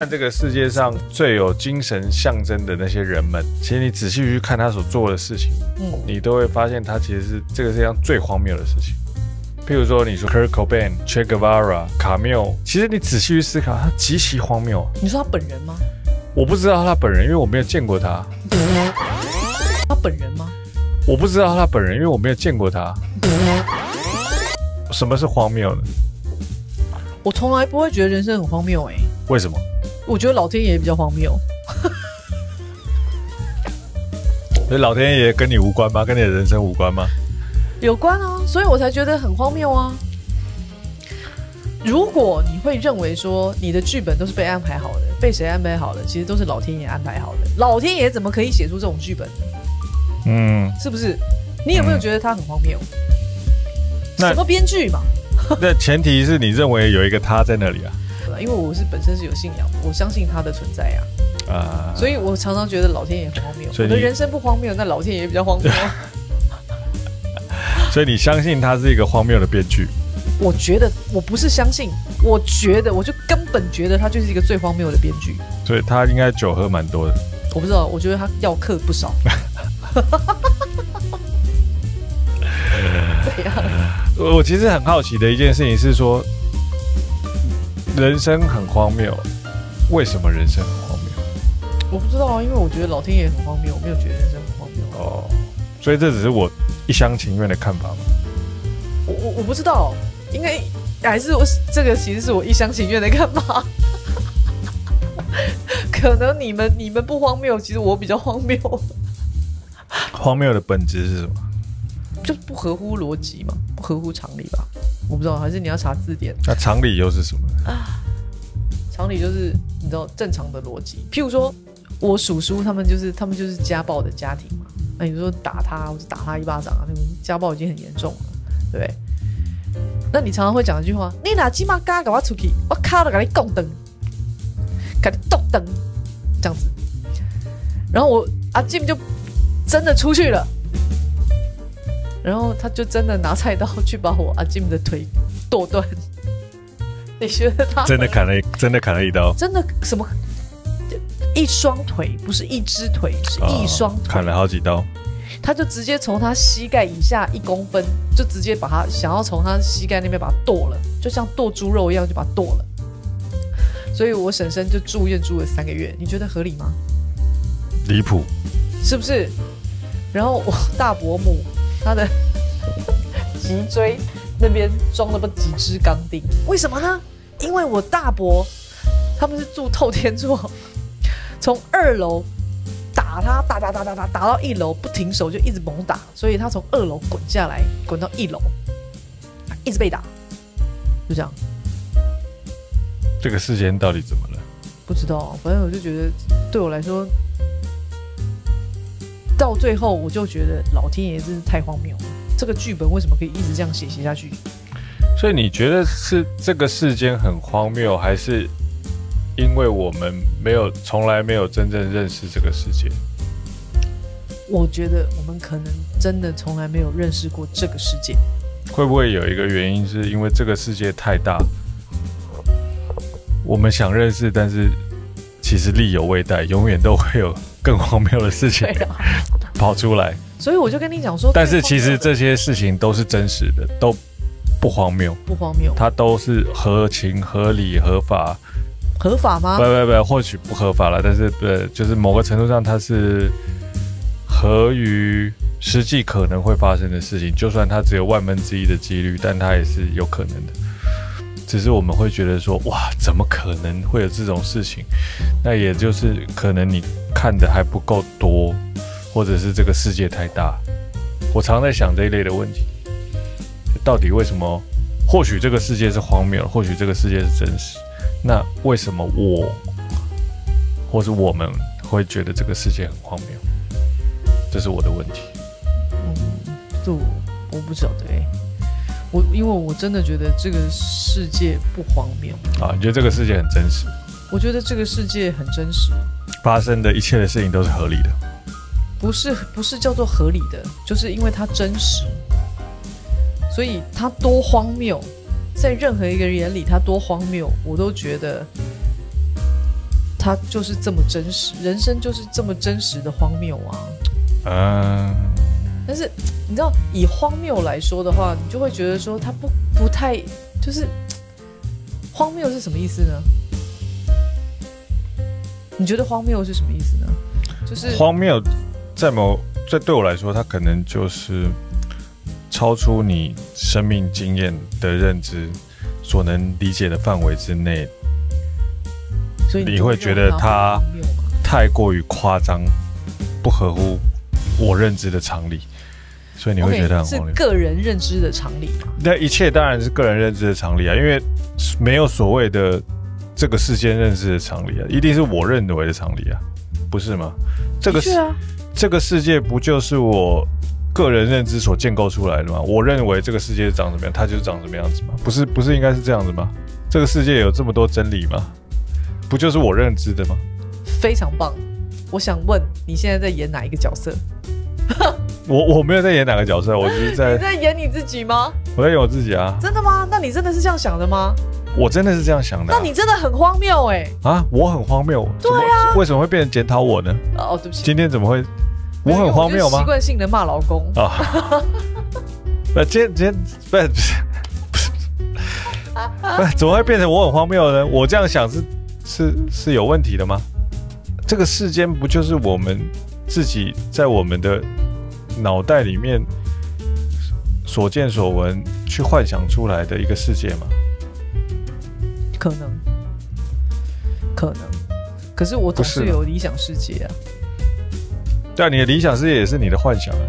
看这个世界上最有精神象征的那些人们，其实你仔细去看他所做的事情，嗯，你都会发现他其实是这个世界上最荒谬的事情。譬如说，你说 Kurt Cobain、Che Guevara、卡缪，其实你仔细去思考，他极其荒谬。你说他本人吗？我不知道他本人，因为我没有见过他。他本人吗？我不知道他本人，因为我没有见过他。什么是荒谬呢？我从来不会觉得人生很荒谬哎、为什么？我觉得老天爷比较荒谬。所以老天爷跟你无关吗？跟你的人生无关吗？有关啊，所以我才觉得很荒谬啊。如果你会认为说你的剧本都是被安排好的，被谁安排好的，其实都是老天爷安排好的。老天爷怎么可以写出这种剧本呢？嗯，是不是？你有没有觉得他很荒谬？那什么编剧嘛？那前提是你认为有一个他在那里啊因为我是本身是有信仰的，我相信他的存在啊，啊，所以我常常觉得老天爷很荒谬。我的人生不荒谬，那老天爷比较荒谬。所以你相信他是一个荒谬的编剧。我觉得我不是相信，我觉得我就根本觉得他就是一个最荒谬的编剧。所以他应该酒喝蛮多的。我不知道，我觉得他要课不少。怎样？我我其实很好奇的一件事情是说，人生很荒谬，为什么人生很荒谬？我不知道啊，因为我觉得老天爷很荒谬，我没有觉得人生很荒谬。哦，所以这只是我一厢情愿的看法吗。我我我不知道，应该还是我这个其实是我一厢情愿的看法。可能你们你们不荒谬，其实我比较荒谬，荒谬的本质是什么？就不合乎逻辑嘛，不合乎常理吧？我不知道，还是你要查字典。那常理又是什么？常理就是你知道正常的逻辑，譬如说我叔叔他们就是他们就是家暴的家庭嘛，那你说打他或者打他一巴掌啊，那种家暴已经很严重了，对不对？那你常常会讲一句话：你哪鸡妈嘎给我出去，我卡了给你供灯，给你动灯，这样子。然后我阿进就真的出去了，然后他就真的拿菜刀去把我阿金的腿剁断。你觉得他真的砍了一，真的砍了一刀，真的什么一双腿，不是一只腿，是一双腿，哦砍了好几刀。他就直接从他膝盖以下一公分，就直接把他想要从他膝盖那边把它剁了，就像剁猪肉一样，就把它剁了。所以我婶婶就住院住了三个月，你觉得合理吗？离谱，是不是？然后我大伯母她的 脊椎那边装了不几支钢钉，为什么呢？因为我大伯他们是住透天厝，从二楼打他，打打打打打打到一楼不停手，就一直猛打，所以他从二楼滚下来，滚到一楼，一直被打，就这样。这个事件到底怎么了？不知道，反正我就觉得对我来说，到最后我就觉得老天爷真是太荒谬了。这个剧本为什么可以一直这样写写下去？所以你觉得是这个世间很荒谬，还是因为我们没有从来没有真正认识这个世界？我觉得我们可能真的从来没有认识过这个世界。会不会有一个原因是因为这个世界太大，我们想认识，但是其实力有未逮，永远都会有更荒谬的事情 跑出来。所以我就跟你讲说，但是其实这些事情都是真实的，都不荒谬，不荒谬，它都是合情、合理、合法。合法吗不？不不，或许不合法了，但是呃，就是某个程度上它是合于实际可能会发生的事情。就算它只有万分之一的几率，但它也是有可能的。只是我们会觉得说，哇，怎么可能会有这种事情？那也就是可能你看的还不够多，或者是这个世界太大。我常在想这一类的问题，到底为什么？或许这个世界是荒谬，或许这个世界是真实。那为什么我，或是我们会觉得这个世界很荒谬？这是我的问题。嗯，这我不晓得、我因为我真的觉得这个世界不荒谬，啊，你觉得这个世界很真实，我觉得这个世界很真实。发生的一切的事情都是合理的。不是不是叫做合理的，就是因为它真实，所以它多荒谬，在任何一个人眼里，它多荒谬，我都觉得它就是这么真实，人生就是这么真实的荒谬啊。嗯，但是你知道，以荒谬来说的话，你就会觉得说它不不太就是荒谬是什么意思呢？你觉得荒谬是什么意思呢？就是荒谬，在某在对我来说，它可能就是超出你生命经验的认知所能理解的范围之内，所以你会觉得它？太过于夸张，不合乎我认知的常理，所以你会觉得是。个人认知的常理嘛？那一切当然是个人认知的常理啊，因为没有所谓的这个世间认知的常理啊，一定是我认为的常理啊，不是吗？这个是啊，这个世界不就是我个人认知所建构出来的吗？我认为这个世界长什么样，它就长什么样子吗？不是不是应该是这样子吗？这个世界有这么多真理吗？不就是我认知的吗？非常棒。我想问，你现在在演哪一个角色？我我没有在演哪个角色，我只是 你在在演你自己吗？我在演我自己啊，真的吗？那你真的是这样想的吗？我真的是这样想的啊、那你真的很荒谬哎、啊，我很荒谬，对啊，为什么会变成检讨我呢？哦，对不起，今天怎么会？我很荒谬吗习？惯性的骂老公。啊，不，今天今天不是不是不是不是，怎么会变成我很荒谬呢？我这样想是是是有问题的吗？这个世间不就是我们自己在我们的脑袋里面所见所闻去幻想出来的一个世界吗？可能，可能。可是我总是是有理想世界啊，对啊，你的理想世界也是你的幻想啊。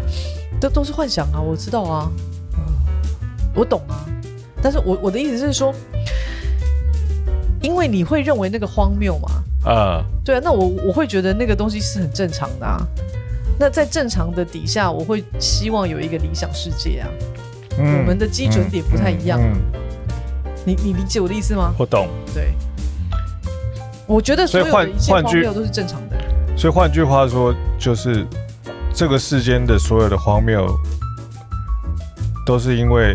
这都是幻想啊，我知道啊，我懂啊。但是我我的意思是说，因为你会认为那个荒谬嘛，啊，对啊，那我我会觉得那个东西是很正常的啊。那在正常的底下，我会希望有一个理想世界啊。嗯我们的基准点不太一样嗯嗯你你理解我的意思吗？我懂。对，我觉得所有的一切荒谬都是正常的。所以换句话说，就是这个世间的所有的荒谬，都是因为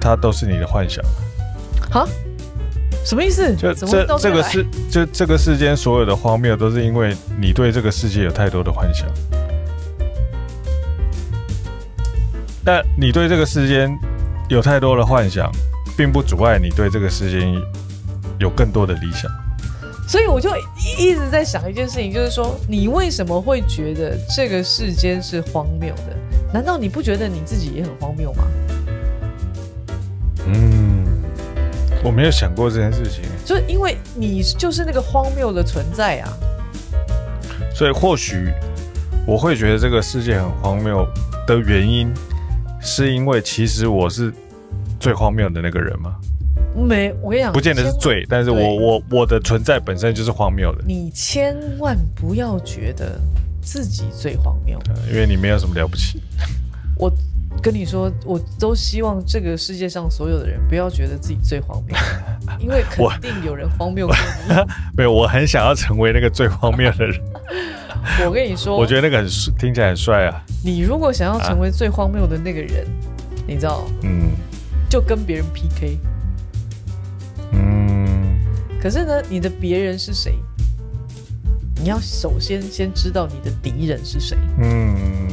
它都是你的幻想。哈？什么意思？就怎么会这这个世，就这个世间所有的荒谬，都是因为你对这个世界有太多的幻想。但你对这个世间有太多的幻想，并不阻碍你对这个世间有更多的理想。所以我就一直在想一件事情，就是说，你为什么会觉得这个世间是荒谬的？难道你不觉得你自己也很荒谬吗？嗯，我没有想过这件事情，就是因为你就是那个荒谬的存在啊。所以或许我会觉得这个世界很荒谬的原因，是因为其实我是最荒谬的那个人吗？没，我跟你讲，不见得是千万最，但是我我我的存在本身就是荒谬的，你千万不要觉得自己最荒谬。呃因为你没有什么了不起。我跟你说，我都希望这个世界上所有的人不要觉得自己最荒谬，因为肯定有人荒谬过你。没有，我很想要成为那个最荒谬的人。我跟你说，我觉得那个很帅听起来很帅啊。你如果想要成为最荒谬的那个人，你知道，嗯就跟别人 PK。嗯，可是呢，你的别人是谁？你要首先先知道你的敌人是谁。嗯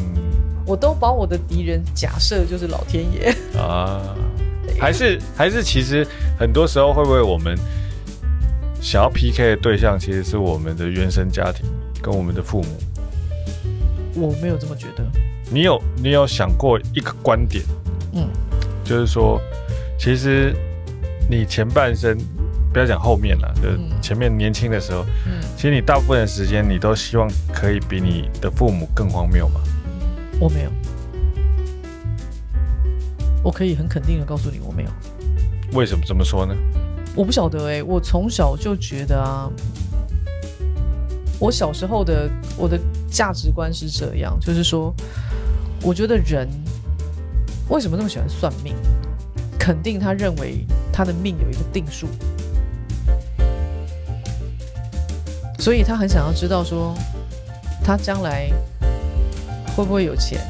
我都把我的敌人假设就是老天爷。啊，还 是还是，其实很多时候会不会我们想要 PK 的对象，其实是我们的原生家庭跟我们的父母。我没有这么觉得。你有你有想过一个观点，嗯，就是说，其实你前半生，不要讲后面了，就前面年轻的时候，嗯，其实你大部分的时间，你都希望可以比你的父母更荒谬嘛？我没有。我可以很肯定的告诉你，我没有。为什么这么说呢？我不晓得哎、我从小就觉得啊，我小时候的我的价值观是这样，就是说，我觉得人为什么那么喜欢算命？肯定他认为他的命有一个定数，所以他很想要知道说，他将来会不会有钱，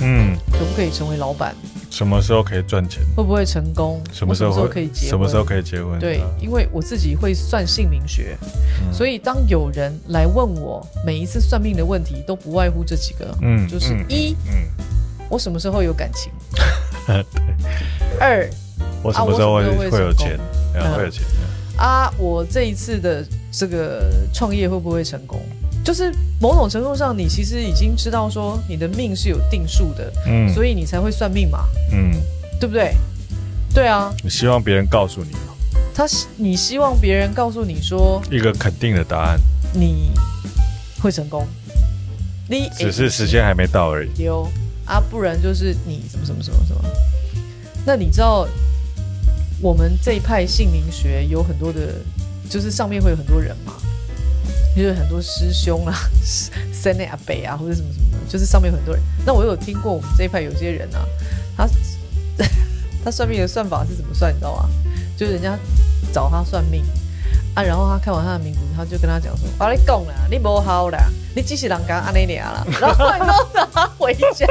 嗯，可不可以成为老板，什么时候可以赚钱？会不会成功？什么时候可以结婚？什么时候可以结婚？对啊，因为我自己会算姓名学，嗯所以当有人来问我每一次算命的问题，都不外乎这几个，嗯就是嗯一，嗯，我什么时候有感情？二我什么时候会会会有钱？会有钱。啊，我这一次的这个创业会不会成功？就是某种程度上，你其实已经知道说你的命是有定数的，嗯。所以你才会算命嘛，嗯，对不对？对啊，你希望别人告诉你吗？他你希望别人告诉你说一个肯定的答案，你会成功，你只是时间还没到而已。丢啊，不然就是你什么什么什么什么。那你知道我们这一派姓名学有很多的，就是上面会有很多人嘛，就是很多师兄啦、三内阿北啊，或者什么什么的，就是上面有很多人。那我有听过我们这一派有些人啊，他 他算命的算法是怎么算，你知道吗？就是人家找他算命啊，然后他看完他的名字，他就跟他讲说：“我跟你讲啦，你不好啦，你只是人家安尼俩啦。”然后然后他回家，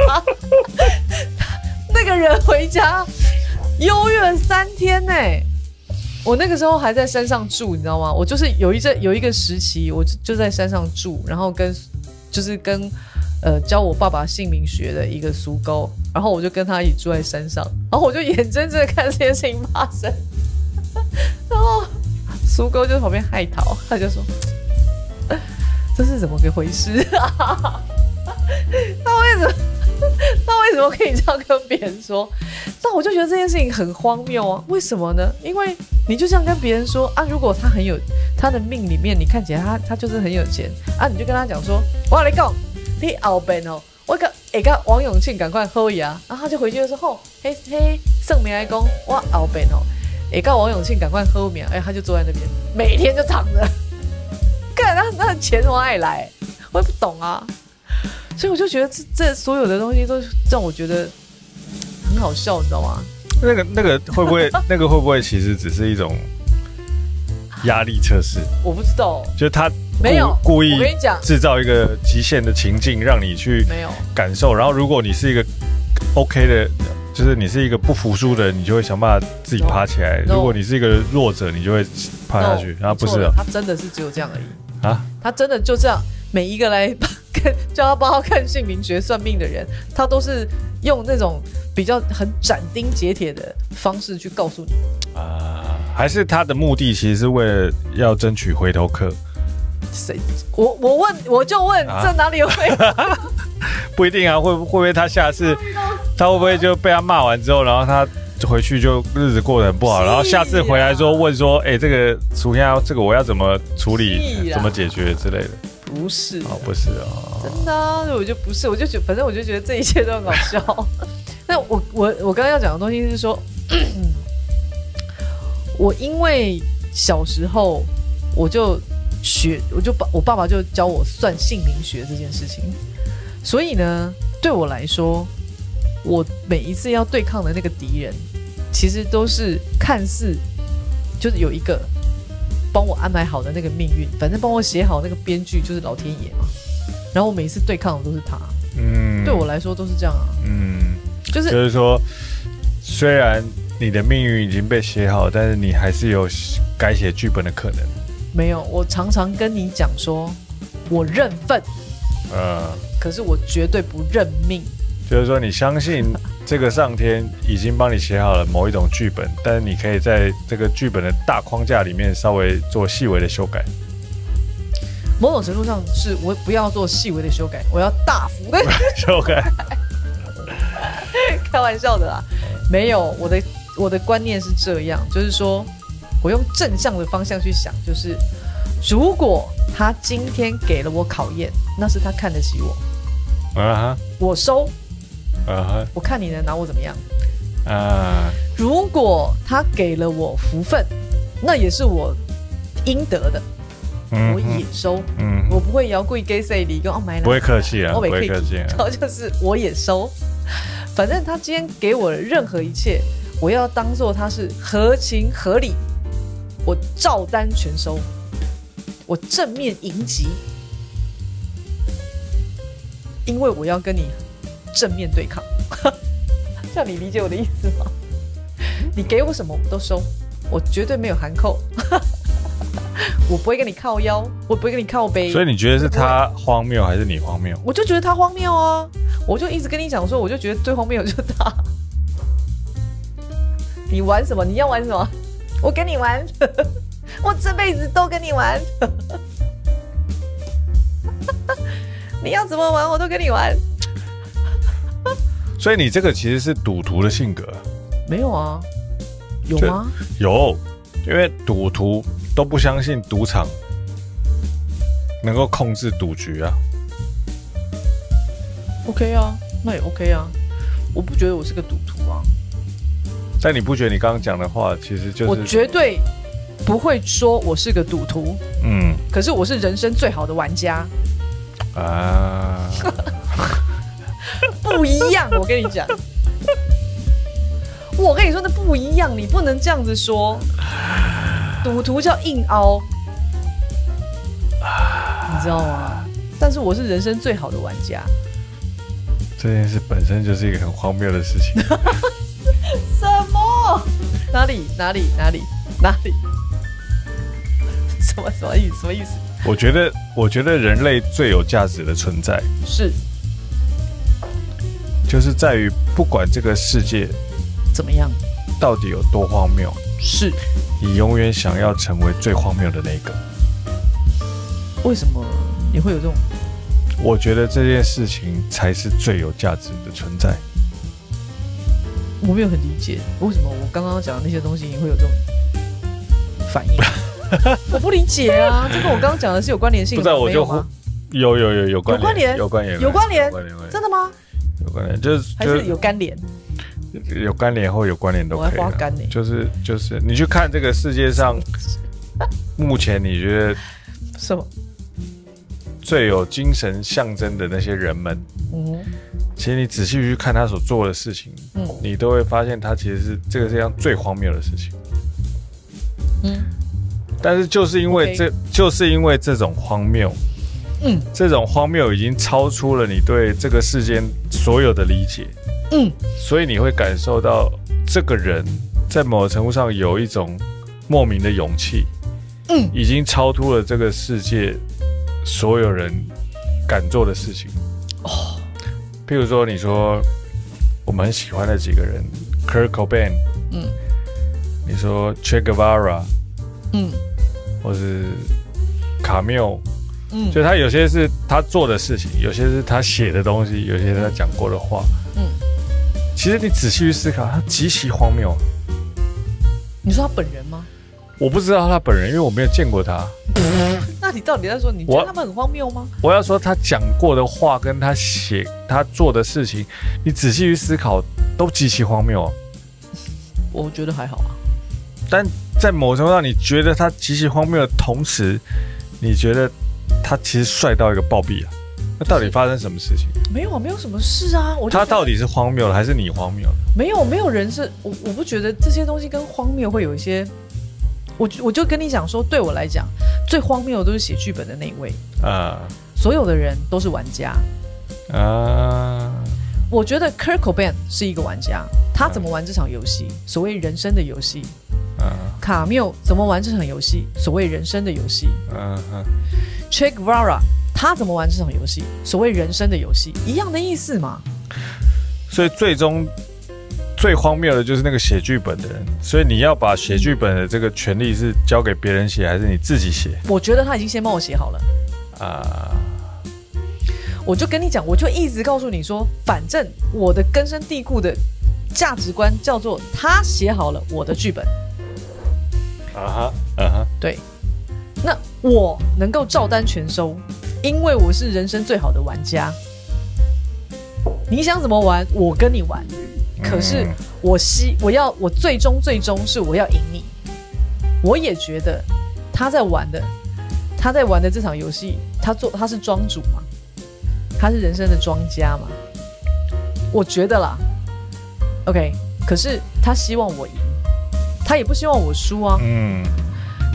那个人回家忧郁了三天呢、我那个时候还在山上住，你知道吗？我就是有一阵有一个时期，我就在山上住，然后跟就是跟呃教我爸爸姓名学的一个苏沟，然后我就跟他一起住在山上，然后我就眼睁睁的看这件事情发生，然后苏沟就在旁边害逃，他就说：“ 这是怎么个回事啊？他为什么？他为什么可以这样跟别人说？那我就觉得这件事情很荒谬啊！为什么呢？因为你就这样跟别人说啊，如果他很有他的命里面，你看起来他他就是很有钱啊，你就跟他讲说，我要来讲，你后边哦，我个哎个王永庆赶快喝呀，然后他就回去就说，吼，嘿嘿，圣明来讲，我后边哦，哎个王永庆赶快喝面，哎，他就坐在那边，每天就躺着，看他那钱从哪里来？我也不懂啊。所以我就觉得这这所有的东西都让我觉得很好笑，你知道吗？那个那个会不会 那个会不会其实只是一种压力测试？我不知道，就是他没有故故意我跟你讲制造一个极限的情境，让你去没有，感受。然后如果你是一个 OK 的，就是你是一个不服输的人，你就会想办法自己爬起来。No 如果你是一个弱者，你就会趴下去。No，然后不是啊他真的是只有这样而已，啊，他真的就这样，每一个来看 叫他帮他看姓名学算命的人，他都是用那种比较很斩钉截铁的方式去告诉你。啊，还是他的目的其实是为了要争取回头客，谁？我我问我就问，啊这哪里有回？不一定啊，会会不会他下次他会不会就被他骂完之后，然后他回去就日子过得很不好，是然后下次回来之后问说，哎、这个属下这个我要怎么处理怎么解决之类的。不是，哦，不是哦，真的、啊，我就不是，我就觉反正我就觉得这一切都很搞笑。那我我我刚刚要讲的东西是说，我因为小时候我就学，我就爸我爸爸就教我算姓名学这件事情，所以呢，对我来说，我每一次要对抗的那个敌人，其实都是看似就是有一个帮我安排好的那个命运，反正帮我写好那个编剧就是老天爷嘛。然后我每一次对抗的都是他，嗯，对我来说都是这样啊，嗯，就是就是是说，虽然你的命运已经被写好，但是你还是有改写剧本的可能。没有。我常常跟你讲说，我认份，呃，可是我绝对不认命。就是说你相信这个上天已经帮你写好了某一种剧本，但是你可以在这个剧本的大框架里面稍微做细微的修改。某种程度上是我不要做细微的修改，我要大幅的 修改，开玩笑的啦。没有，我的我的观念是这样，就是说我用正向的方向去想，就是如果他今天给了我考验，那是他看得起我，啊哈，我收，啊我看你能拿我怎么样。哈，啊，如果他给了我福分，那也是我应得的，嗯我也收，嗯，我不会摇贵给谁礼跟哦买了，不会客气啊，不会客气客气啊。然。后就是我也收，反正他今天给我的任何一切，我要当做他是合情合理，我照单全收，我正面迎击，因为我要跟你正面对抗，这 这样你理解我的意思吗？你给我什么我都收，我绝对没有含扣，我不会跟你靠腰，我不会跟你靠背。所以你觉得是他荒谬还是你荒谬？我就觉得他荒谬啊！我就一直跟你讲说，我就觉得最荒谬的就是他。你玩什么？你要玩什么？我跟你玩，我这辈子都跟你玩。你要怎么玩，我都跟你玩。所以你这个其实是赌徒的性格，没有啊？有就吗？有，因为赌徒都不相信赌场能够控制赌局啊。OK 啊，那也 OK 啊。我不觉得我是个赌徒啊，但你不觉得你刚刚讲的话，其实就是我是绝对不会说我是个赌徒，嗯可是我是人生最好的玩家，啊，不一样。我跟你讲，我跟你说那不一样，你不能这样子说。赌徒叫硬凹，你知道吗？但是我是人生最好的玩家。这件事本身就是一个很荒谬的事情。什么？哪里？哪里？哪里？哪里？什么什么意思？什么意思？我觉得，我觉得人类最有价值的存在，是就是在于不管这个世界怎么样？到底有多荒谬，是你永远想要成为最荒谬的那个。为什么你会有这种？我觉得这件事情才是最有价值的存在。我没有很理解，为什么我刚刚讲的那些东西你会有这种反应？我不理解啊，这跟我刚刚讲的是有关联性的，不知道我就有？有有有关联有关联，有关联真的吗？有关联，就是还就是有干联？有关联或有关联都可以啦。花干呢、就是就是，你去看这个世界上，目前你觉得什么？最有精神象征的那些人们，嗯其实你仔细去看他所做的事情，嗯你都会发现他其实是这个世界上最荒谬的事情。嗯但是就是因为这就是因为这种荒谬，嗯。这种荒谬已经超出了你对这个世间所有的理解，嗯，所以你会感受到这个人在某个程度上有一种莫名的勇气，嗯。已经超出了这个世界所有人敢做的事情。哦，譬如说，你说我们很喜欢的几个人，Kurt Cobain，嗯。你说 Che Guevara，嗯。或是卡缪，嗯就他有些是他做的事情，有些是他写的东西，有些是他讲过的话。嗯，其实你仔细去思考，他极其荒谬。你说他本人吗？我不知道他本人，因为我没有见过他。那你到底在说？你觉我得他们很荒谬吗？我要说他讲过的话跟他写他做的事情，你仔细去思考，都极其荒谬。我觉得还好啊。但在某程度上，你觉得他极其荒谬的同时，你觉得他其实帅到一个暴毙啊？那到底发生什么事情？没有啊，没有什么事啊。我他到底是荒谬了，还是你荒谬了？没有没有人是我我不觉得这些东西跟荒谬会有一些，我我就跟你讲说，对我来讲，最荒谬的都是写剧本的那一位，啊所有的人都是玩家。啊我觉得 Kurt Cobain 是一个玩家，他怎么玩这场游戏？所谓人生的游戏。啊卡缪怎么玩这场游戏？所谓人生的游戏。啊啊！Che Guevara 他怎么玩这场游戏？所谓人生的游戏，一样的意思嘛。所以最终最荒谬的就是那个写剧本的人。所以你要把写剧本的这个权利是交给别人写，还是你自己写我觉得他已经先帮我写好了。啊？我就跟你讲，我就一直告诉你说，反正我的根深蒂固的价值观叫做他写好了我的剧本，啊哈啊哈！对，那我能够照单全收，因为我是人生最好的玩家。你想怎么玩，我跟你玩。可是嗯我希我要我最终最终是我要赢你。我也觉得他在玩的，他在玩的这场游戏，他做他是庄主嘛，他是人生的庄家嘛。我觉得啦，OK，可是他希望我赢，他也不希望我输啊。嗯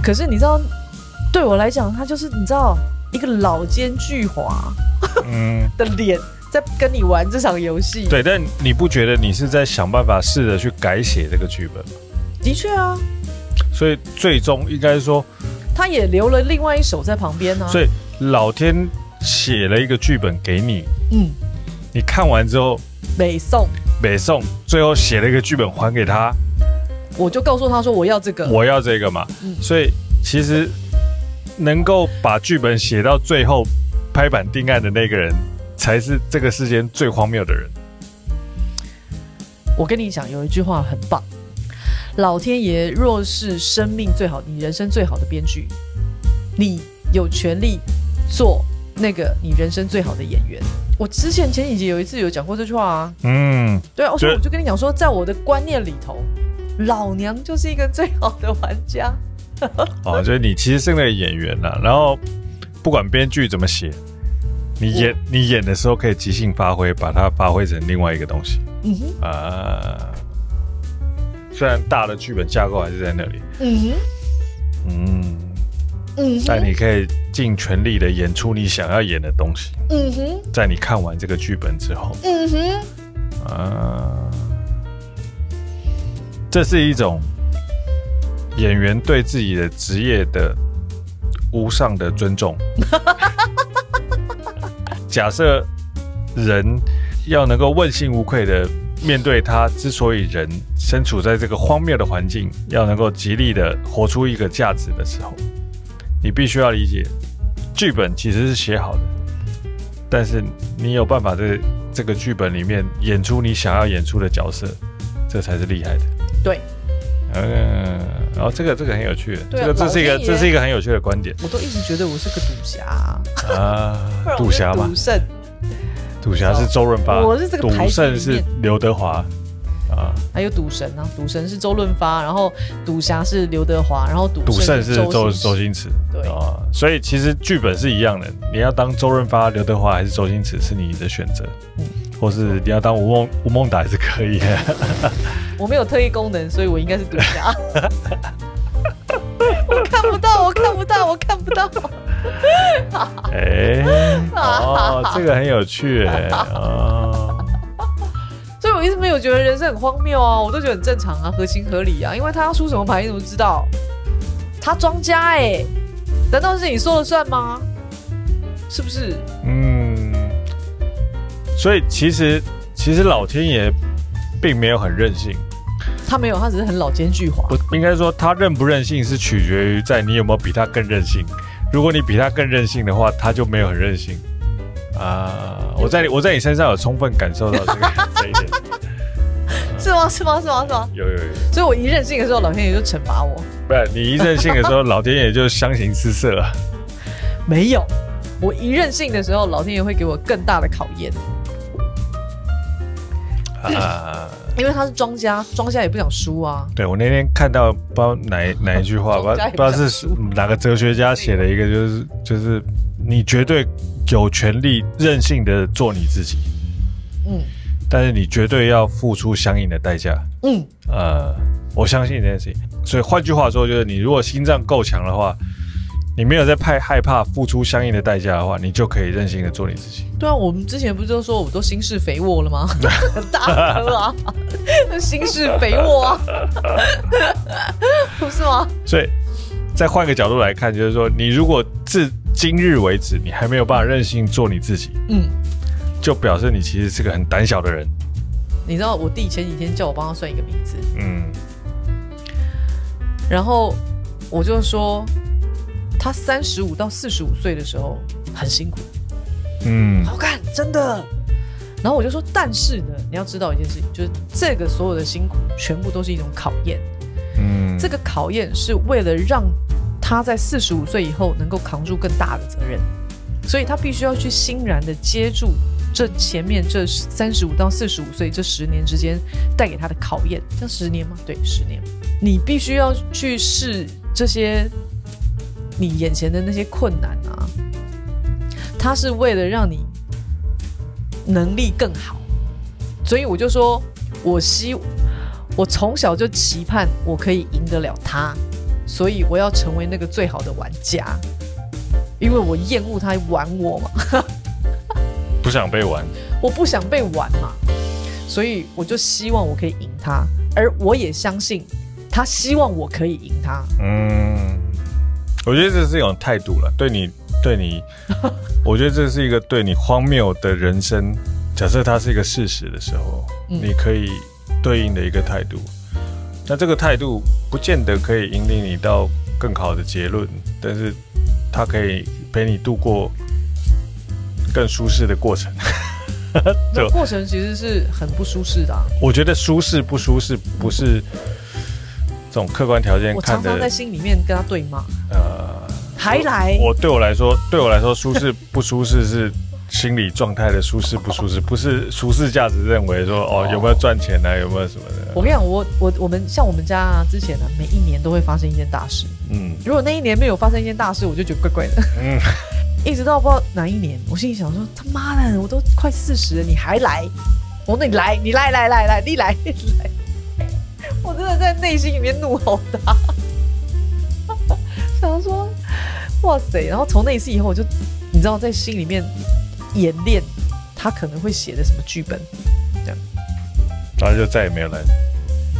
可是你知道，对我来讲，他就是你知道一个老奸巨猾嗯的脸在跟你玩这场游戏。对，但你不觉得你是在想办法试着去改写这个剧本吗？的确啊，所以最终应该说，他也留了另外一手在旁边呢、啊。所以老天写了一个剧本给你，嗯，你看完之后北宋，北宋最后写了一个剧本还给他，我就告诉他说我要这个。我要这个嘛。嗯所以其实能够把剧本写到最后拍板定案的那个人，才是这个世间最荒谬的人。我跟你讲，有一句话很棒，老天爷若是生命最好、你人生最好的编剧，你有权利做那个你人生最好的演员。我之前前几集有一次有讲过这句话啊，嗯，对啊，所以我就跟你讲说，在我的观念里头，老娘就是一个最好的玩家。哦，就是你其实是那个演员啦，然后不管编剧怎么写，你演你演的时候可以即兴发挥，把它发挥成另外一个东西。嗯哼，啊。虽然大的剧本架构还是在那里，嗯哼，嗯，嗯，但你可以尽全力的演出你想要演的东西。嗯哼，在你看完这个剧本之后，嗯哼，啊，这是一种演员对自己的职业的无上的尊重。假设人要能够问心无愧的面对他之所以人身处在这个荒谬的环境，要能够极力的活出一个价值的时候，你必须要理解，剧本其实是写好的，但是你有办法在这个剧本里面演出你想要演出的角色，这才是厉害的。对，嗯，然后这个这个很有趣，这个这是一个这是一个很有趣的观点我都一直觉得我是个赌侠。啊，赌侠嘛赌，圣，赌侠是周润发，我是这个赌圣是刘德华啊，还有赌神啊，赌神是周润发，然后赌侠是刘德华，然后赌赌圣是周周周星驰，对啊，所以其实剧本是一样的，你要当周润发、刘德华还是周星驰是你的选择，嗯或是你要当吴孟吴孟达也是可以。我没有特异功能，所以我应该是赌侠。我看不到，我看不到，我看不到。哎，哦，这个很有趣哎，哦，所以我一直没有觉得人生很荒谬啊，我都觉得很正常啊，合情合理啊。因为他要出什么牌，你怎么知道？他庄家哎、难道是你说了算吗？是不是？嗯，所以其实其实老天爷并没有很任性，他没有，他只是很老奸巨猾。不应该说他任不任性是取决于在你有没有比他更任性。如果你比他更任性的话，他就没有很任性啊。我在你我在你身上有充分感受到这个 这一点，是吗？是吗？是吗？是吗？有有有，所以我一任性的时候，老天爷就惩罚我。不是你一任性的时候，老天爷就相形失色了。没有，我一任性的时候，老天爷会给我更大的考验，啊，因为他是庄家，庄家也不想输啊。对我那天看到不知道哪 哪一句话，不不知道是哪个哲学家写的一个，就是就是你绝对有权利任性的做你自己，嗯但是你绝对要付出相应的代价。嗯，呃，我相信这件事情。所以换句话说，就是你如果心脏够强的话，你没有在怕害怕付出相应的代价的话，你就可以任性的做你自己。对啊，我们之前不是都说我都心事肥沃了吗？很 大哥啊，心事肥沃啊，不是吗？所以再换个角度来看，就是说，你如果至今日为止你还没有办法任性做你自己，嗯，就表示你其实是个很胆小的人。你知道我弟前几天叫我帮他算一个名字，嗯然后我就说他三十五到四十五岁的时候很辛苦，嗯好看，真的。然后我就说，但是呢，你要知道一件事情，就是这个所有的辛苦，全部都是一种考验。嗯，这个考验是为了让他在四十五岁以后能够扛住更大的责任，所以他必须要去欣然的接住这前面这三十五到四十五岁这十年之间带给他的考验。像十年吗？对，十年。你必须要去试这些你眼前的那些困难啊，他是为了让你能力更好，所以我就说，我希我从小就期盼我可以赢得了他，所以我要成为那个最好的玩家，因为我厌恶他玩我嘛。不想被玩，我不想被玩嘛，所以我就希望我可以赢他，而我也相信他希望我可以赢他。嗯，我觉得这是一种态度了，对你，对你，我觉得这是一个对你荒谬的人生，假设它是一个事实的时候，嗯你可以对应的一个态度。那这个态度不见得可以引领你到更好的结论，但是它可以陪你度过更舒适的过程。就那过程其实是很不舒适的、啊，我觉得舒适不舒适不是这种客观条件看的我常常在心里面跟他对骂，呃。还来，我对我来说，对我来说，舒适不舒适是心理状态的舒适不舒适，不是舒适价值认为说哦有没有赚钱啊，有没有什么的。我跟你讲，我我我们像我们家啊，之前呢、每一年都会发生一件大事。嗯如果那一年没有发生一件大事，我就觉得怪怪的。嗯，一直到不知道哪一年，我心里想说：他妈的，我都快四十了，你还来？我说你来，你来来来来，你来你来！我真的在内心里面怒吼他，想说哇塞！然后从那一次以后，我就你知道在心里面演练他可能会写的什么剧本。这样然后就再也没有来。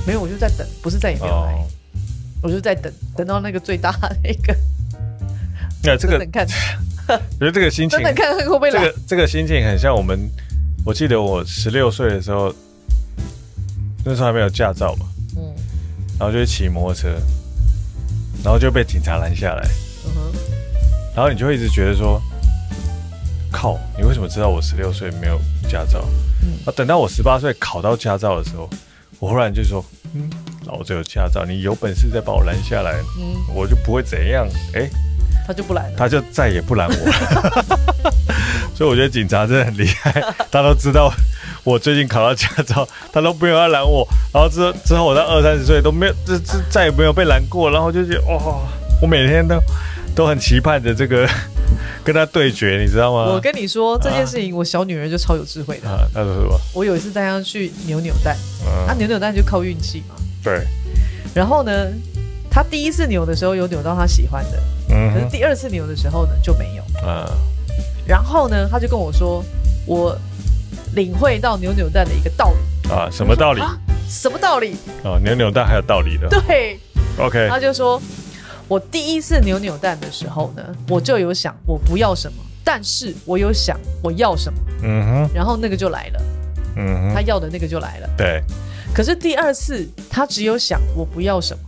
没有，我就在等，不是再也没有来，哦，我就在等，等到那个最大的那个，那这个，等等看，我觉得这个心情 等，等看会不会来。这个这个心情很像我们。我记得我十六岁的时候，那时候还没有驾照嘛，嗯然后就去骑摩托车，然后就被警察拦下来，嗯哼，然后你就会一直觉得说，靠，你为什么知道我十六岁没有驾照？嗯啊，等到我十八岁考到驾照的时候，我忽然就说，嗯，老子有驾照，你有本事再把我拦下来，嗯，我就不会怎样。哎，他就不拦。他就再也不拦我了。所以我觉得警察真的很厉害，他都知道我最近考到驾照，他都没有要拦我。然后之后之后我到二三十岁都没有，这这再也没有被拦过。然后就觉得哇、我每天都都很期盼着这个 跟他对决，你知道吗？我跟你说这件事情，我小女儿就超有智慧的。啊，他说什么？我有一次带她去扭扭蛋，啊，嗯，扭扭蛋就靠运气嘛。对，然后呢，她第一次扭的时候有扭到她喜欢的，嗯可是第二次扭的时候呢就没有。啊，然后呢，她就跟我说，我领会到扭扭蛋的一个道理。啊，什么道理？啊什么道理？啊，扭扭蛋还有道理的。对，OK，他就说，我第一次扭扭蛋的时候呢，我就有想我不要什么，但是我有想我要什么，嗯哼，然后那个就来了，嗯哼，他要的那个就来了。对，可是第二次他只有想我不要什么，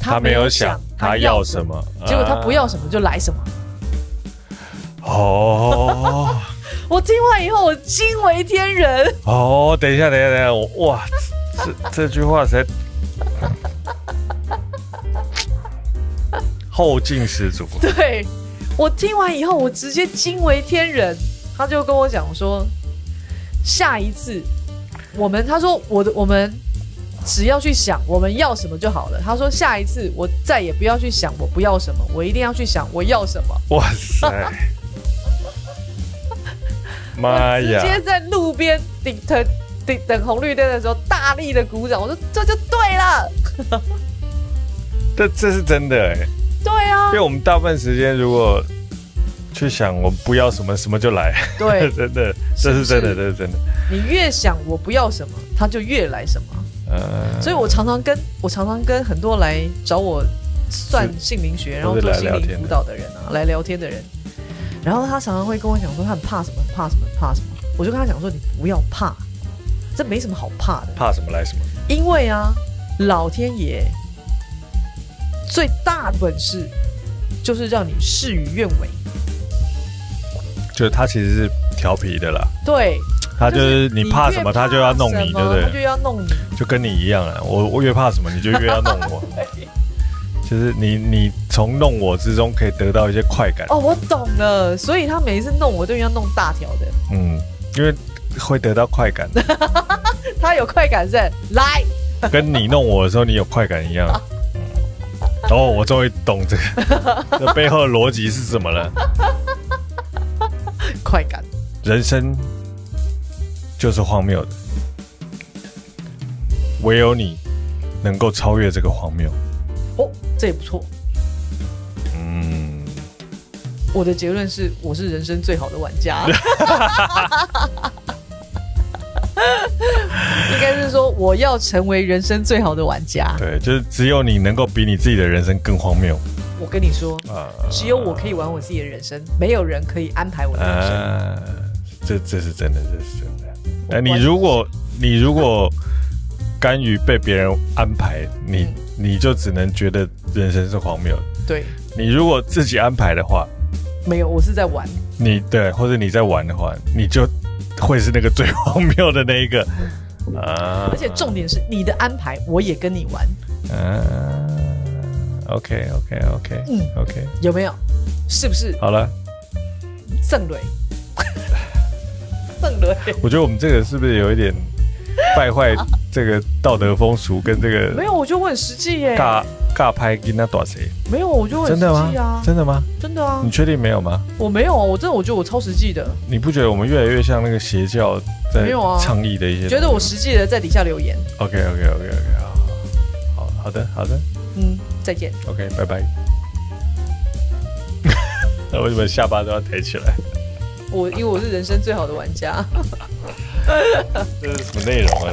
他没有想他要什么，结果他不要什么就来什么。啊哦。我听完以后，我惊为天人。哦，等一下，等一下，等一下，我哇，这这句话实在后劲十足。对我听完以后，我直接惊为天人。他就跟我讲说，下一次我们，他说我的我们只要去想我们要什么就好了。他说下一次我再也不要去想我不要什么，我一定要去想我要什么。哇塞！妈直接呀！在路边等等等等红绿灯的时候，大力的鼓掌。我说这就对了，这这是真的哎，对啊因为，我们大部分时间如果去想我们不要什么，什么就来，对 真的，这是真的，这是真的。你越想我不要什么，他就越来什么。嗯，所以我常常跟我常常跟很多来找我算姓名学，然后做心灵辅导的人啊，来聊天的人，然后他常常会跟我讲说他很怕什么，很怕什么，很怕什么。我就跟他讲说你不要怕，这没什么好怕的，怕什么来什么。因为啊，老天爷最大的本事就是让你事与愿违。就是他其实是调皮的啦，对，他就是你怕什么，他就要弄你，对不对他就？要弄你。就跟你一样啊，我我越怕什么，你就越要弄我。就是你你从弄我之中可以得到一些快感，哦，我懂了，所以他每一次弄我都要弄大条的，嗯，因为会得到快感，他有快感是来。跟你弄我的时候你有快感一样。哦，我终于懂这个，这背后的逻辑是什么了。快感。人生就是荒谬的，唯有你能够超越这个荒谬。哦，这也不错。嗯，我的结论是，我是人生最好的玩家。应该是说，我要成为人生最好的玩家。对，就是只有你能够比你自己的人生更荒谬我跟你说，啊！只有我可以玩我自己的人生，没有人可以安排我的人生。啊，这这是真的，这是真的。我哎，你如果你如果甘于被别人安排，你嗯你就只能觉得人生是荒谬的。对，你如果自己安排的话，没有，我是在玩。你对，或者你在玩的话，你就会是那个最荒谬的那一个 啊。而且重点是你的安排，我也跟你玩，啊，OK OK OK 嗯 OK，有没有？是不是好了，圣蕊？圣蕊我觉得我们这个是不是有一点败坏这个道德风俗跟这个没有，我觉得我很实际耶。尬尬拍跟那多谁？没有，我觉得我很实真的吗际啊？，真的吗？真的啊你，确定没有吗？我没有啊，我真的我觉得我超实际的，你不觉得我们越来越像那个邪教在没有啊倡议的一些？觉得我实际的在底下留言。OK OK OK OK 好好好的好的嗯，再见。OK 拜拜。那为什么下巴都要抬起来？我因为我是人生最好的玩家。这是什么内容啊？